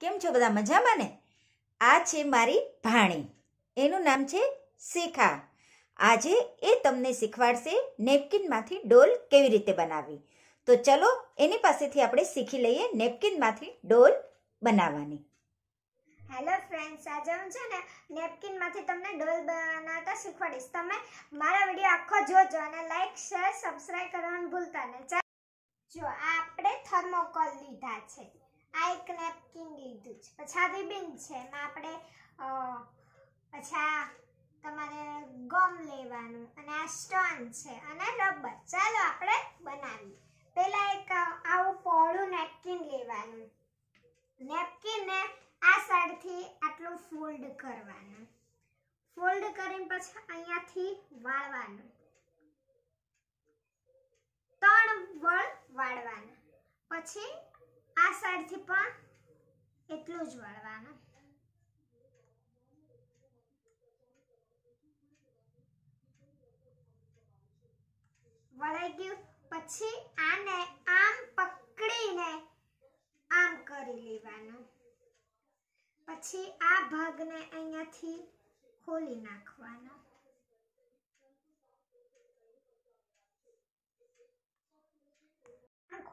કેમ છો બધા મજામાં ને? આ છે મારી ભાણી. એનું નામ છે શેખા. આજે એ તમને શીખવાડશે નેપકિનમાંથી ડોલ કેવી રીતે બનાવવી. તો ચલો એની પાસેથી આપણે શીખી લઈએ નેપકિનમાંથી ડોલ બનાવવાની. હેલો ફ્રેન્ડ્સ આજે હું છે ને નેપકિનમાંથી તમને ડોલ બનાવતા શીખવાડીશ. તમે મારા વીડિયો આખો જોજો અને લાઈક શેર સબસ્ક્રાઇબ કરવાનું ભૂલતા નહીં. જો આપણે થર્મોકોલ લીધા છે. આ એક નેપકિન લીધું છે. પછી આ રિબિન છે. એમાં આપણે પછી તમારે ગમ લેવાનું અને આ સ્ટોન છે અને રબર ચાલો આપણે બનાવીએ. પહેલાં એક આવું પહોળું નેપકિન લેવાનું. નેપકિનને આ સાઈડથી આટલું ફોલ્ડ કરવાનું. ફોલ્ડ કરીને પછી અહીંયાથી વાળવાનું. ત્રણ વળ વાળવાના. પછી આ સાઈડથી પણ એટલું જ વળવાનું. વળાઈ ગયું. પછી આને આમ પકડીને આમ કરી લેવાનું. પછી આ ભાગને અહીંયાથી ખોલી નાખવાનો.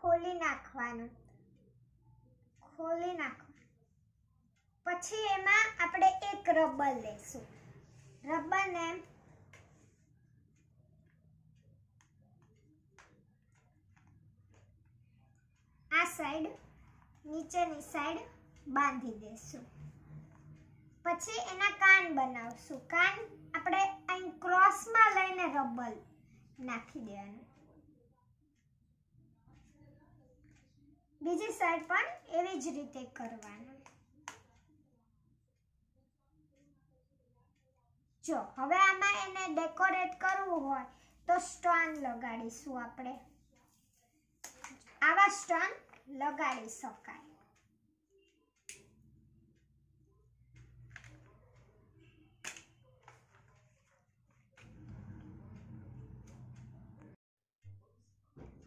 ખોલી નાખવાનું. ખોલી નાખો. પછી એમાં આપણે એક રબર લેશું. રબરને આ સાઈડ નીચેની સાઈડ બાંધી દેશું. પછી એના કાન બનાવશું. કાન આપણે અહીં ક્રોસમાં લઈને રબર નાખી દેવાનું. બીજી સાઈડ પણ એવી જ રીતે કરવાનું. જો, હવે આમાં એને ડેકોરેટ કરવું હોય તો સ્ટોન લગાડીશું આપણે. આવા સ્ટોન લગાડી શકાય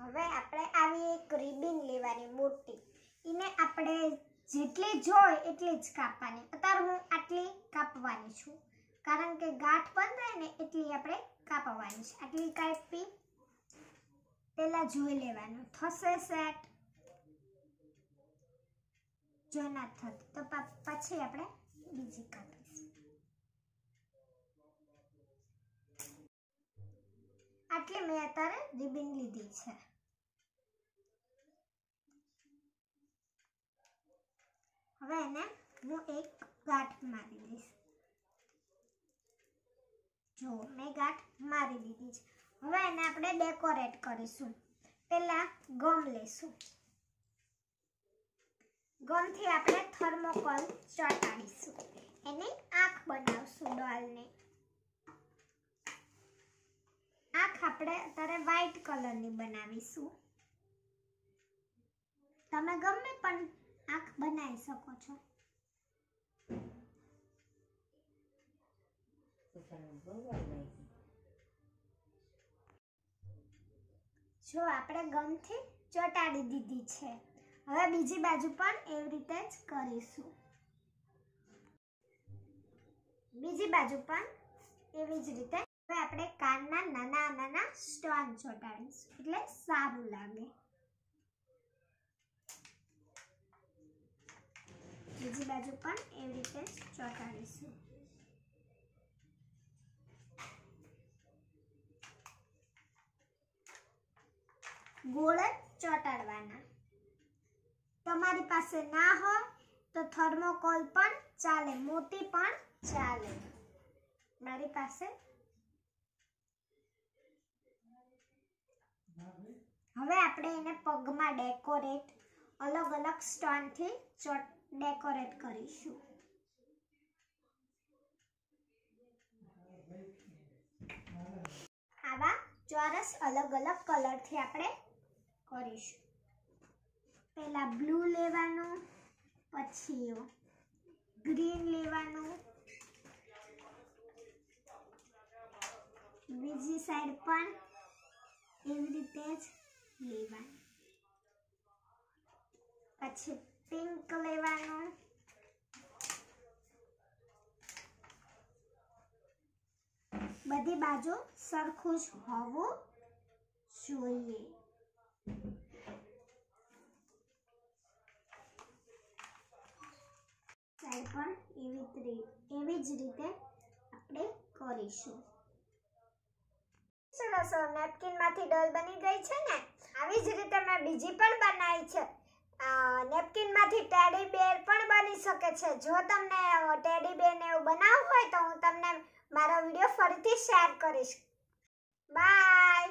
હવે આપણે આવી એક લેવાની મોટી. એને આપણે જેટલી જોઈ એટલી જ કાપવાની. અત્યારે હું આટલી કાપવાની છું. કારણ કે ગાંઠ બંધાય ને એટલી આપણે કાપવાની છે. આટલી કાપી પહેલાં જોઈ લેવાનું. થશે સેટ? જો ના થતી તો પછી આપણે બીજી કાપીશું. આટલી મેં અત્યારે રિબિન લીધી છે. હવે એને હું એક ગાંઠ મારી દઈશ. જો, મેં ગાંઠ મારી દીધી છે. હવે એને આપણે ડેકોરેટ કરીશું. પહેલાં ગમ લેશું. ગમથી આપણે થર્મોકોલ ચોંટાડીશું. એની આંખ બનાવશું ડોલને. આંખ આપણે અત્યારે વ્હાઈટ કલરની બનાવીશું. તમે ગમે પણ આંખ બનાવી શકો છો. જો, આપણે ગમથી ચોંટાડી દીધી છે. હવે બીજી બાજુ પણ એવી રીતે જ કરીશું. બીજી બાજુ પણ એવી જ રીતે. હવે આપણે કાનના નાના નાના સ્ટોન ચોંટાડીશું. એટલે સારું લાગે. બીજી બાજુ પણ એવી રીતે ચોંટાડીશું. ગોળ જ ચોંટાડવાના. તમારી પાસે ના હોય તો થર્મોકોલ પણ ચાલે, મોટી પણ ચાલે. મારી પાસે હવે આપણે એને પગમાં ડેકોરેટ અલગ અલગ સ્ટોનથી ડેકોરેટ કરીશું. આવા ચોરસ અલગ અલગ કલરથી આપણે કરીશું. પહેલા બ્લુ લેવાનું, પછી ગ્રીન લેવાનું. બીજી સાઈડ પણ એવી રીતે જ લેવાનું. પછી પિંક લેવાનો બધી બાજુ સરખું હોવું જોઈએ. પણ એવી એવી જ રીતે આપણે કરીશું. સરસ નેપકિનમાંથી ડોલ બની ગઈ છે ને? આવી જ રીતે મેં બીજી પણ બનાવી છે. નેપકિન માંથી ટેડી બેર પણ બની શકે છે. જો તમને ટેડી બેર ને એવું બનાવવું હોય તો હું તમને મારો વીડિયો ફરીથી શેર કરીશ. બાય